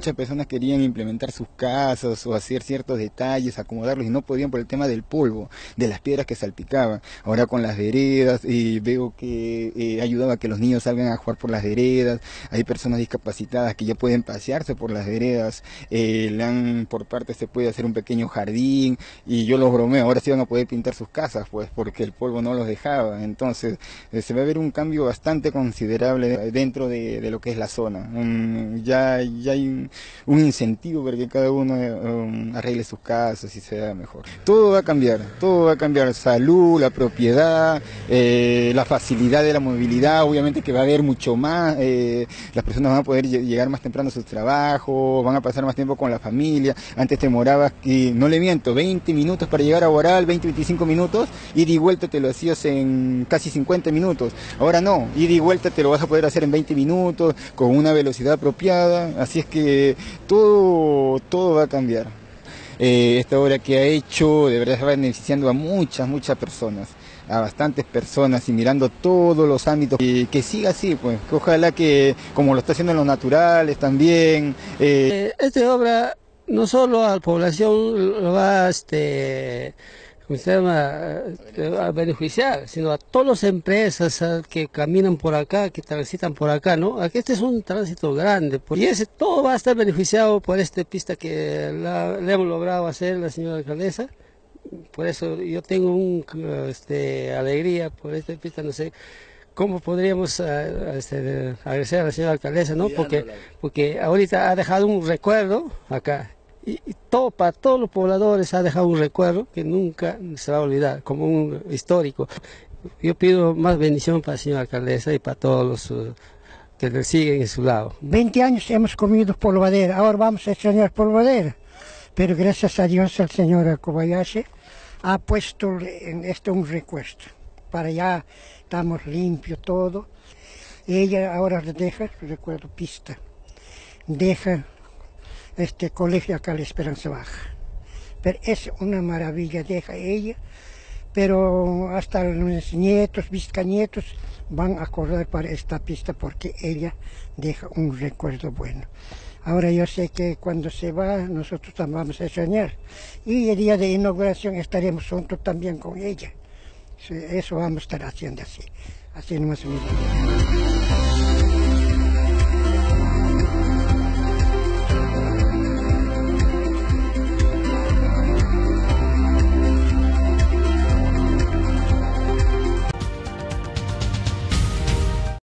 Muchas personas querían implementar sus casas o hacer ciertos detalles, acomodarlos y no podían por el tema del polvo, de las piedras que salpicaban. Ahora con las veredas eh, veo que eh, ayudaba a que los niños salgan a jugar por las veredas. Hay personas discapacitadas que ya pueden pasearse por las veredas. Eh, le por parte se puede hacer un pequeño jardín y yo los bromeo. Ahora sí van a poder pintar sus casas, pues porque el polvo no los dejaba. Entonces se va a ver un cambio bastante considerable dentro de, lo que es la zona. ya, ya hay incentivo para que cada uno um, arregle sus casas y sea mejor. Todo va a cambiar, todo va a cambiar, salud, la propiedad, eh, la facilidad de la movilidad, obviamente que va a haber mucho más, eh, las personas van a poder llegar más temprano a sus trabajos, van a pasar más tiempo con la familia, antes te morabas, que, no le miento, 20 minutos para llegar a Boral, 20, 25 minutos, ir y vuelta te lo hacías en casi 50 minutos, ahora no, ir y vuelta te lo vas a poder hacer en 20 minutos, con una velocidad apropiada, así es que todo, todo va a cambiar. Eh, esta obra que ha hecho de verdad está beneficiando a muchas, muchas personas a bastantes personas y mirando todos los ámbitos que siga así pues ojalá que como lo está haciendo en los naturales también eh... eh esta obra no solo a la población lo va este usted va a beneficiar, sino a todas las empresas que caminan por acá, que transitan por acá, ¿no? Aquí este es un tránsito grande, y ese todo va a estar beneficiado por esta pista que le hemos logrado hacer la señora alcaldesa. Por eso yo tengo un este, alegría por esta pista, no sé cómo podríamos este, agradecer a la señora alcaldesa, ¿no? Porque, porque ahorita ha dejado un recuerdo acá y, todo, para todos los pobladores ha dejado un recuerdo que nunca se va a olvidar, como un histórico. Yo pido más bendición para la señora alcaldesa y para todos los uh, que le siguen en su lado. 20 años hemos comido polvadera, ahora vamos a extrañar polvadera, pero gracias a Dios el señor Kobayashi ha puesto en esto un recuerdo, para ya estamos limpios todo. Ella ahora deja, recuerdo, pista, deja este colegio acá la Esperanza Baja. Pero es una maravilla, deja ella, pero hasta los nietos, biscanietos van a correr para esta pista porque ella deja un recuerdo bueno. Ahora yo sé que cuando se va nosotros también vamos a soñar y el día de inauguración estaremos juntos también con ella. Eso vamos a estar haciendo así, así nomás mismo.